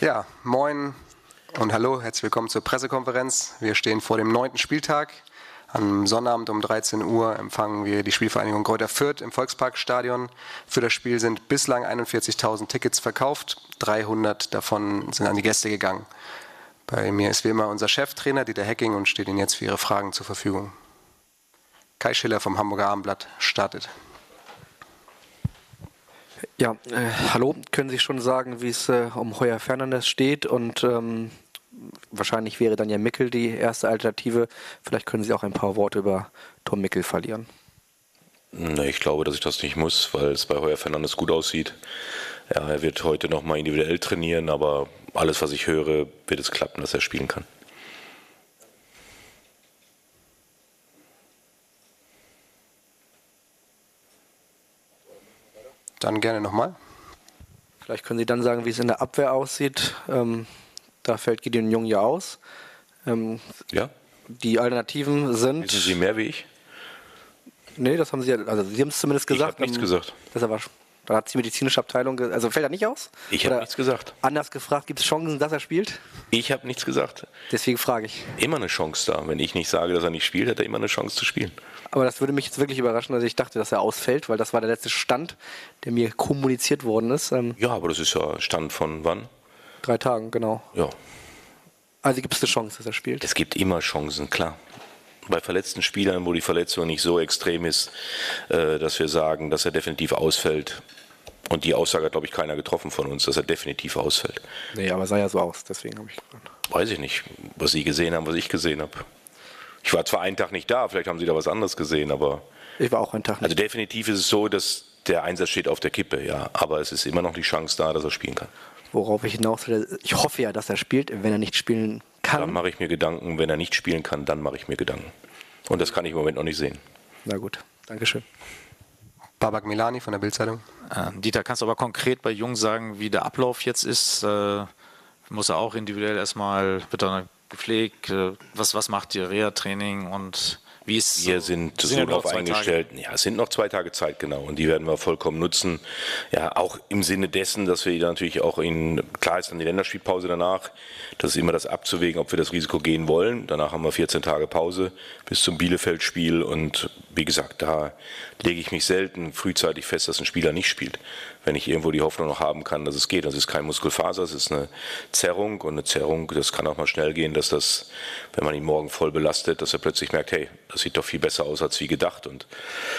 Ja, moin und hallo, herzlich willkommen zur Pressekonferenz. Wir stehen vor dem neunten Spieltag. Am Sonnabend um 13 Uhr empfangen wir die Spielvereinigung Kräuter Fürth im Volksparkstadion. Für das Spiel sind bislang 41.000 Tickets verkauft, 300 davon sind an die Gäste gegangen. Bei mir ist wie immer unser Cheftrainer Dieter Hecking und steht Ihnen jetzt für Ihre Fragen zur Verfügung. Kai Schiller vom Hamburger Abendblatt startet. Ja, äh, hallo. Können Sie schon sagen, wie es äh, um Heuer Fernandes steht? Und ähm, wahrscheinlich wäre dann ja Mickel die erste Alternative. Vielleicht können Sie auch ein paar Worte über Tom Mickel verlieren. Nee, ich glaube, dass ich das nicht muss, weil es bei Heuer Fernandes gut aussieht. Ja, er wird heute nochmal individuell trainieren, aber alles, was ich höre, wird es klappen, dass er spielen kann. Dann gerne nochmal. Vielleicht können Sie dann sagen, wie es in der Abwehr aussieht. Ähm, da fällt Gideon Jung ja aus. Ähm, ja. Die Alternativen sind. Wissen Sie mehr wie ich? Nee, das haben Sie ja, also Sie haben es zumindest gesagt. Ich habe nichts gesagt. Das war, dann hat die medizinische Abteilung, also fällt er nicht aus? Ich habe nichts gesagt. Anders gefragt, gibt es Chancen, dass er spielt? Ich habe nichts gesagt. Deswegen frage ich. Immer eine Chance da. Wenn ich nicht sage, dass er nicht spielt, hat er immer eine Chance zu spielen. Aber das würde mich jetzt wirklich überraschen. Also ich dachte, dass er ausfällt, weil das war der letzte Stand, der mir kommuniziert worden ist. Ähm, ja, aber das ist ja Stand von wann? Drei Tagen, genau. Ja. Also gibt es eine Chance, dass er spielt? Es gibt immer Chancen, klar. Bei verletzten Spielern, wo die Verletzung nicht so extrem ist, äh, dass wir sagen, dass er definitiv ausfällt. Und die Aussage hat, glaube ich, keiner getroffen von uns, dass er definitiv ausfällt. Nee, aber sah ja so aus, deswegen habe ich gefragt. Weiß ich nicht, was Sie gesehen haben, was ich gesehen habe. Ich war zwar einen Tag nicht da, vielleicht haben Sie da was anderes gesehen, aber. Ich war auch einen Tag nicht. Also definitiv ist es so, dass der Einsatz steht auf der Kippe, ja. Aber es ist immer noch die Chance da, dass er spielen kann. Worauf ich hinaus will, ich hoffe ja, dass er spielt, wenn er nicht spielen kann. Dann mache ich mir Gedanken, wenn er nicht spielen kann, dann mache ich mir Gedanken. Und das kann ich im Moment noch nicht sehen. Na gut, Dankeschön. Babak Milani von der Bildzeitung. Äh, Dieter, kannst du aber konkret bei Jung sagen, wie der Ablauf jetzt ist? Äh, muss er auch individuell erstmal, wird er gepflegt? Äh, was, was macht ihr Reha-Training und wie ist Wir sind so darauf eingestellt, Tage? ja, es sind noch zwei Tage Zeit, genau, und die werden wir vollkommen nutzen. Ja, auch im Sinne dessen, dass wir natürlich auch in, klar ist dann die Länderspielpause danach, das ist immer das abzuwägen, ob wir das Risiko gehen wollen. Danach haben wir 14 Tage Pause bis zum Bielefeld-Spiel und wie gesagt, da lege ich mich selten frühzeitig fest, dass ein Spieler nicht spielt. Wenn ich irgendwo die Hoffnung noch haben kann, dass es geht. Das ist kein Muskelfaser, es ist eine Zerrung und eine Zerrung, das kann auch mal schnell gehen, dass das, wenn man ihn morgen voll belastet, dass er plötzlich merkt, hey, das sieht doch viel besser aus als wie gedacht. Und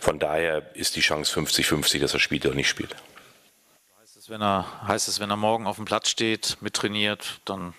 von daher ist die Chance 50-50, dass er spielt oder nicht spielt. Heißt es, wenn er, heißt es, wenn er morgen auf dem Platz steht, mittrainiert, dann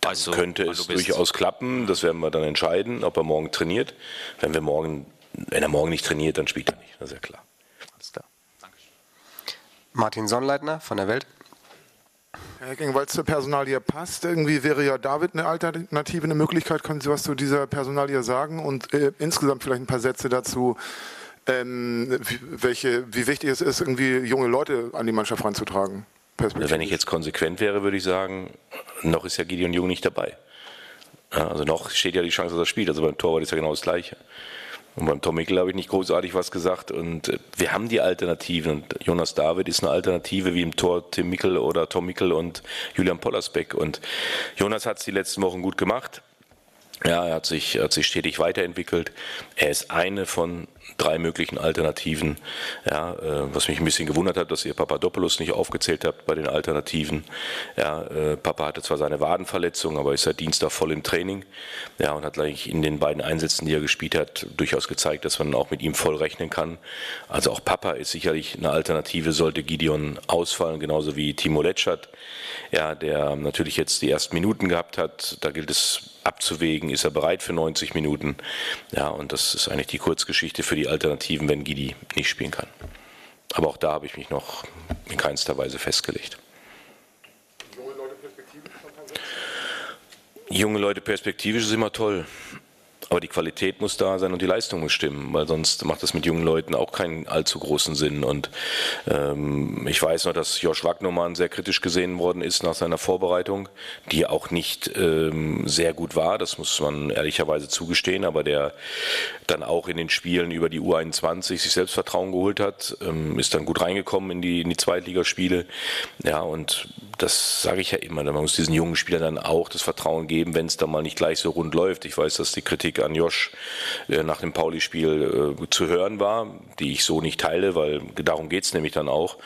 dann also, könnte es durchaus klappen. Das werden wir dann entscheiden, ob er morgen trainiert. Wenn wir morgen, wenn er morgen nicht trainiert, dann spielt er nicht. Das ist ja klar. Martin Sonnleitner von der Welt. Herr Hecking, weil es zur Personalie passt, irgendwie wäre ja David eine Alternative, eine Möglichkeit. Können Sie was zu dieser Personalie sagen und äh, insgesamt vielleicht ein paar Sätze dazu, ähm, welche, wie wichtig es ist, irgendwie junge Leute an die Mannschaft ranzutragen? Wenn ich jetzt konsequent wäre, würde ich sagen, noch ist ja Gideon Jung nicht dabei. Also noch steht ja die Chance, dass er spielt. Also beim Torwart ist ja genau das Gleiche. Und beim Tom Mickel habe ich nicht großartig was gesagt. Und äh, wir haben die Alternativen. Und Jonas David ist eine Alternative wie im Tor Tim Mickel oder Tom Mickel und Julian Pollersbeck. Und Jonas hat es die letzten Wochen gut gemacht. Ja, er hat sich, hat sich stetig weiterentwickelt. Er ist eine von drei möglichen Alternativen. Ja, äh, was mich ein bisschen gewundert hat, dass ihr Papadopoulos nicht aufgezählt habt bei den Alternativen. Ja, äh, Papa hatte zwar seine Wadenverletzung, aber ist seit Dienstag voll im Training. Ja, und hat gleich in den beiden Einsätzen, die er gespielt hat, durchaus gezeigt, dass man auch mit ihm voll rechnen kann. Also auch Papa ist sicherlich eine Alternative, sollte Gideon ausfallen, genauso wie Timo Letschert, ja, der natürlich jetzt die ersten Minuten gehabt hat. Da gilt es abzuwägen, ist er bereit für 90 Minuten. Ja, und das ist eigentlich die Kurzgeschichte für die Alternativen, wenn Gidi nicht spielen kann. Aber auch da habe ich mich noch in keinster Weise festgelegt. Junge Leute perspektivisch? Ist immer toll. Aber die Qualität muss da sein und die Leistung muss stimmen, weil sonst macht das mit jungen Leuten auch keinen allzu großen Sinn. Und ähm, ich weiß noch, dass Josh Wagnermann sehr kritisch gesehen worden ist nach seiner Vorbereitung, die auch nicht ähm, sehr gut war, das muss man ehrlicherweise zugestehen, aber der dann auch in den Spielen über die U21 sich Selbstvertrauen geholt hat, ähm, ist dann gut reingekommen in die, in die Zweitligaspiele. Ja, und das sage ich ja immer, man muss diesen jungen Spielern dann auch das Vertrauen geben, wenn es dann mal nicht gleich so rund läuft. Ich weiß, dass die Kritik an Josh äh, nach dem Pauli-Spiel äh, zu hören war, die ich so nicht teile, weil darum geht es nämlich dann auch.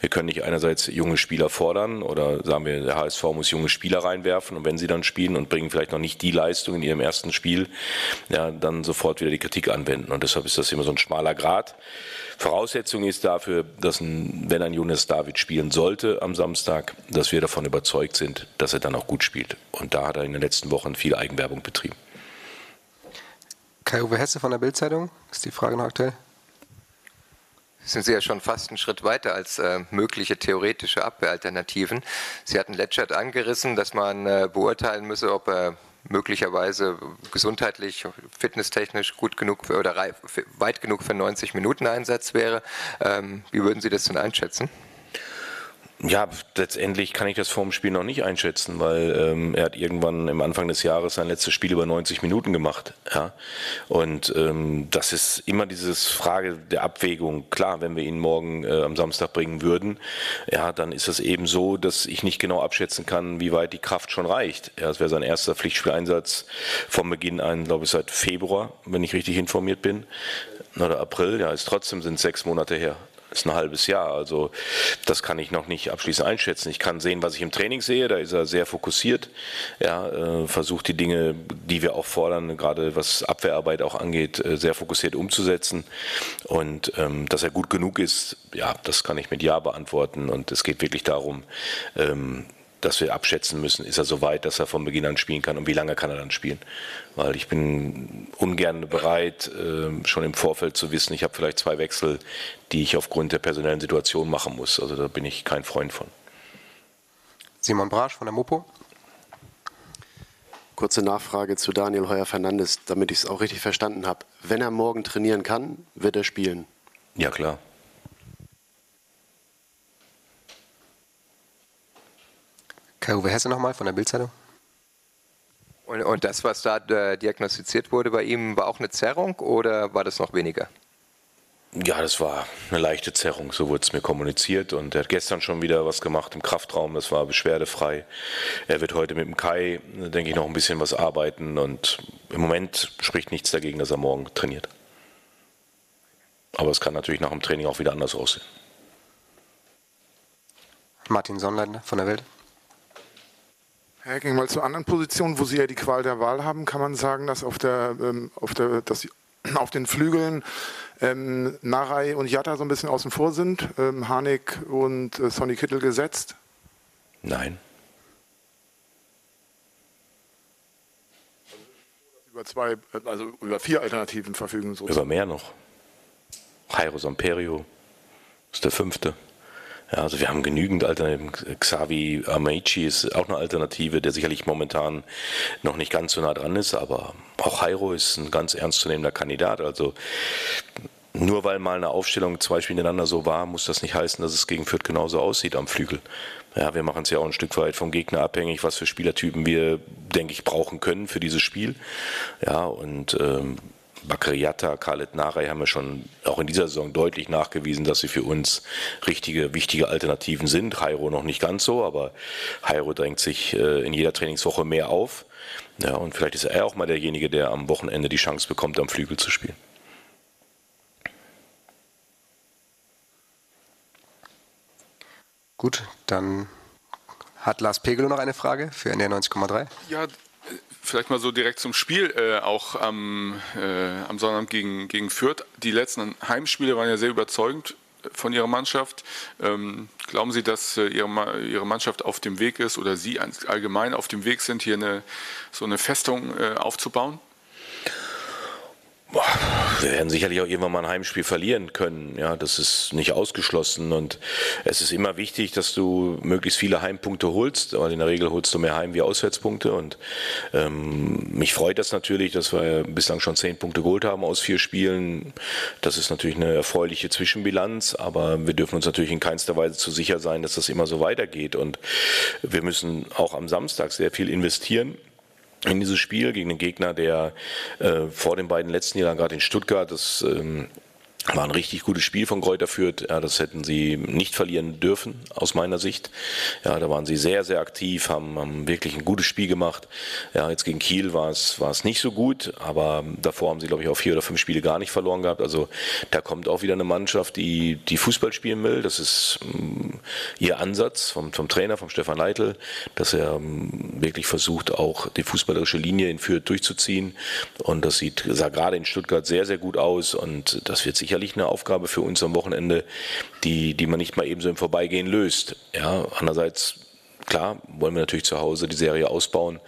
Wir können nicht einerseits junge Spieler fordern oder sagen wir, der HSV muss junge Spieler reinwerfen und wenn sie dann spielen und bringen vielleicht noch nicht die Leistung in ihrem ersten Spiel, ja, dann sofort wieder die Kritik anwenden. Und deshalb ist das immer so ein schmaler Grad. Voraussetzung ist dafür, dass ein, wenn ein Jonas David spielen sollte am Samstag, dass wir davon überzeugt sind, dass er dann auch gut spielt. Und da hat er in den letzten Wochen viel Eigenwerbung betrieben. Kai-Uwe Hesse von der Bildzeitung, ist die Frage noch aktuell? sind Sie ja schon fast einen Schritt weiter als äh, mögliche theoretische Abwehralternativen. Sie hatten Letschert angerissen, dass man äh, beurteilen müsse, ob er möglicherweise gesundheitlich, fitnesstechnisch gut genug für, oder reif, weit genug für 90 Minuten Einsatz wäre. Ähm, wie würden Sie das denn einschätzen? Ja, letztendlich kann ich das vor dem Spiel noch nicht einschätzen, weil ähm, er hat irgendwann im Anfang des Jahres sein letztes Spiel über 90 Minuten gemacht. Ja? Und ähm, das ist immer dieses Frage der Abwägung. Klar, wenn wir ihn morgen äh, am Samstag bringen würden, ja, dann ist es eben so, dass ich nicht genau abschätzen kann, wie weit die Kraft schon reicht. Ja, es wäre sein erster Pflichtspieleinsatz vom Beginn an, glaube ich, seit Februar, wenn ich richtig informiert bin. Oder April, ja, ist trotzdem sind sechs Monate her ist ein halbes Jahr. Also das kann ich noch nicht abschließend einschätzen. Ich kann sehen, was ich im Training sehe. Da ist er sehr fokussiert. Ja, äh, versucht die Dinge, die wir auch fordern, gerade was Abwehrarbeit auch angeht, äh, sehr fokussiert umzusetzen. Und ähm, dass er gut genug ist, ja, das kann ich mit Ja beantworten. Und es geht wirklich darum, ähm, dass wir abschätzen müssen, ist er so weit, dass er von Beginn an spielen kann und wie lange kann er dann spielen. Weil ich bin ungern bereit, ähm, schon im Vorfeld zu wissen, ich habe vielleicht zwei Wechsel, die ich aufgrund der personellen Situation machen muss. Also da bin ich kein Freund von. Simon Brasch von der Mopo. Kurze Nachfrage zu Daniel Heuer-Fernandes, damit ich es auch richtig verstanden habe. Wenn er morgen trainieren kann, wird er spielen? Ja, klar. Kai-Uwe Hesse nochmal von der Bildzeitung. Und, und, das, was da äh, diagnostiziert wurde bei ihm, war auch eine Zerrung oder war das noch weniger? Ja, das war eine leichte Zerrung, so wurde es mir kommuniziert. Und er hat gestern schon wieder was gemacht im Kraftraum, das war beschwerdefrei. Er wird heute mit dem Kai, denke ich, noch ein bisschen was arbeiten. Und im Moment spricht nichts dagegen, dass er morgen trainiert. Aber es kann natürlich nach dem Training auch wieder anders aussehen. Martin Sonnleitner von der Welt. Herr Hecking, mal zu anderen Positionen, wo Sie ja die Qual der Wahl haben, kann man sagen, dass auf, der, ähm, auf, der, dass auf den Flügeln ähm, Narei und Jatta so ein bisschen außen vor sind, ähm, Harnik und äh, Sonny Kittel gesetzt? Nein. Über zwei, also über vier Alternativen verfügen sozusagen. Über mehr noch. Jairo Samperio ist der fünfte. Ja, also wir haben genügend Alternativen. Xavi Ameichi ist auch eine Alternative, der sicherlich momentan noch nicht ganz so nah dran ist, aber auch Jairo ist ein ganz ernstzunehmender Kandidat. Also nur weil mal eine Aufstellung zwei Spiele ineinander so war, muss das nicht heißen, dass es gegen Fürth genauso aussieht am Flügel. Ja, wir machen es ja auch ein Stück weit vom Gegner abhängig, was für Spielertypen wir, denke ich, brauchen können für dieses Spiel. Ja, und ähm, Bakriata, Khaled Narei haben wir schon auch in dieser Saison deutlich nachgewiesen, dass sie für uns richtige, wichtige Alternativen sind. Jairo noch nicht ganz so, aber Jairo drängt sich äh, in jeder Trainingswoche mehr auf. Ja, und vielleicht ist er auch mal derjenige, der am Wochenende die Chance bekommt, am Flügel zu spielen. Gut, dann hat Lars Pegelo noch eine Frage für NR 90,3. Ja, vielleicht mal so direkt zum Spiel, äh, auch am, äh, am Sonnabend gegen, gegen Fürth. Die letzten Heimspiele waren ja sehr überzeugend von Ihrer Mannschaft. Ähm, glauben Sie, dass äh, Ihre, Ihre Mannschaft auf dem Weg ist oder Sie allgemein auf dem Weg sind, hier eine, so eine Festung äh, aufzubauen? Wir werden sicherlich auch irgendwann mal ein Heimspiel verlieren können. Ja, das ist nicht ausgeschlossen. Und es ist immer wichtig, dass du möglichst viele Heimpunkte holst, weil in der Regel holst du mehr Heim- wie Auswärtspunkte. Und ähm, mich freut das natürlich, dass wir bislang schon zehn Punkte geholt haben aus vier Spielen. Das ist natürlich eine erfreuliche Zwischenbilanz, aber wir dürfen uns natürlich in keinster Weise zu sicher sein, dass das immer so weitergeht. Und wir müssen auch am Samstag sehr viel investieren in dieses Spiel gegen einen Gegner, der äh, vor den beiden letzten Jahren gerade in Stuttgart das ähm, war ein richtig gutes Spiel von Kräuter Fürth. Ja, das hätten sie nicht verlieren dürfen, aus meiner Sicht. Ja, da waren sie sehr, sehr aktiv, haben, haben wirklich ein gutes Spiel gemacht. Ja, jetzt gegen Kiel war es, war es nicht so gut, aber davor haben sie, glaube ich, auch vier oder fünf Spiele gar nicht verloren gehabt. Also da kommt auch wieder eine Mannschaft, die, die Fußball spielen will. Das ist ähm, ihr Ansatz vom, vom Trainer, vom Stefan Leitl, dass er ähm, wirklich versucht, auch die fußballerische Linie in Fürth durchzuziehen. Und das sieht, sah gerade in Stuttgart sehr, sehr gut aus und das wird sich sicherlich eine Aufgabe für uns am Wochenende, die, die man nicht mal eben so im Vorbeigehen löst. Ja, andererseits klar, wollen wir natürlich zu Hause die Serie ausbauen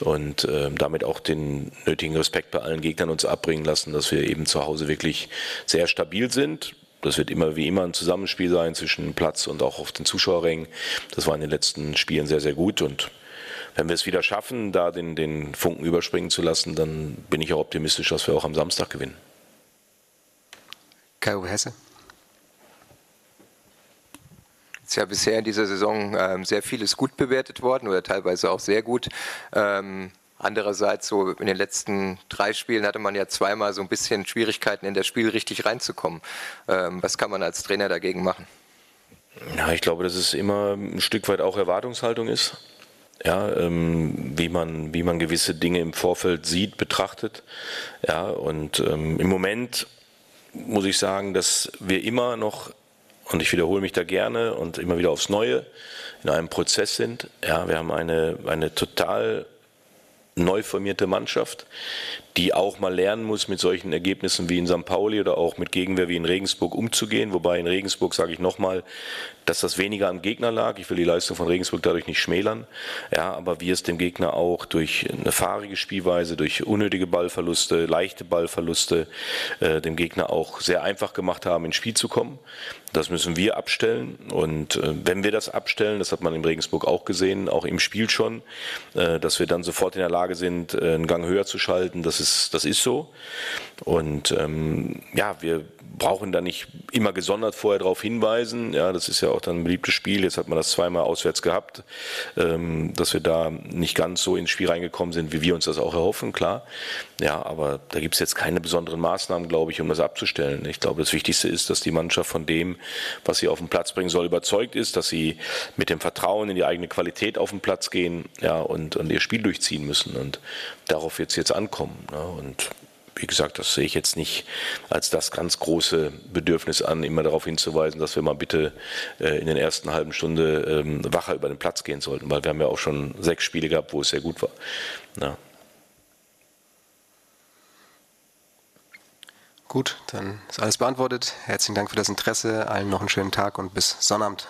und äh, damit auch den nötigen Respekt bei allen Gegnern uns abbringen lassen, dass wir eben zu Hause wirklich sehr stabil sind. Das wird immer wie immer ein Zusammenspiel sein zwischen Platz und auch auf den Zuschauerrängen. Das war in den letzten Spielen sehr, sehr gut und wenn wir es wieder schaffen, da den, den Funken überspringen zu lassen, dann bin ich auch optimistisch, dass wir auch am Samstag gewinnen. Kai-Uwe Hesse. Es ist ja bisher in dieser Saison ähm, sehr vieles gut bewertet worden oder teilweise auch sehr gut. Ähm, andererseits, so in den letzten drei Spielen hatte man ja zweimal so ein bisschen Schwierigkeiten in das Spiel richtig reinzukommen. Ähm, was kann man als Trainer dagegen machen? Ja, ich glaube, dass es immer ein Stück weit auch Erwartungshaltung ist. Ja, ähm, wie man, wie man gewisse Dinge im Vorfeld sieht, betrachtet. Ja, und ähm, im Moment muss ich sagen, dass wir immer noch, und ich wiederhole mich da gerne und immer wieder aufs Neue, in einem Prozess sind. Ja, wir haben eine, eine total neu formierte Mannschaft, die auch mal lernen muss, mit solchen Ergebnissen wie in St. Pauli oder auch mit Gegenwehr wie in Regensburg umzugehen. Wobei in Regensburg, sage ich nochmal, dass das weniger am Gegner lag. Ich will die Leistung von Regensburg dadurch nicht schmälern. Ja, aber wir es dem Gegner auch durch eine fahrige Spielweise, durch unnötige Ballverluste, leichte Ballverluste, äh, dem Gegner auch sehr einfach gemacht haben, ins Spiel zu kommen. Das müssen wir abstellen. Und äh, wenn wir das abstellen, das hat man in Regensburg auch gesehen, auch im Spiel schon, äh, dass wir dann sofort in der Lage sind, äh, einen Gang höher zu schalten, das das ist so. Und ähm, ja, wir brauchen da nicht immer gesondert vorher darauf hinweisen. Ja, das ist ja auch dann ein beliebtes Spiel. Jetzt hat man das zweimal auswärts gehabt, ähm, dass wir da nicht ganz so ins Spiel reingekommen sind, wie wir uns das auch erhoffen, klar. Ja, aber da gibt es jetzt keine besonderen Maßnahmen, glaube ich, um das abzustellen. Ich glaube, das Wichtigste ist, dass die Mannschaft von dem, was sie auf den Platz bringen soll, überzeugt ist, dass sie mit dem Vertrauen in die eigene Qualität auf den Platz gehen ja, und, und ihr Spiel durchziehen müssen. Und darauf wird es jetzt ankommen. Ne? Und wie gesagt, das sehe ich jetzt nicht als das ganz große Bedürfnis an, immer darauf hinzuweisen, dass wir mal bitte äh, in den ersten halben Stunde ähm, wacher über den Platz gehen sollten, weil wir haben ja auch schon sechs Spiele gehabt, wo es sehr gut war. Ja. Gut, dann ist alles beantwortet. Herzlichen Dank für das Interesse. Allen noch einen schönen Tag und bis Sonnabend.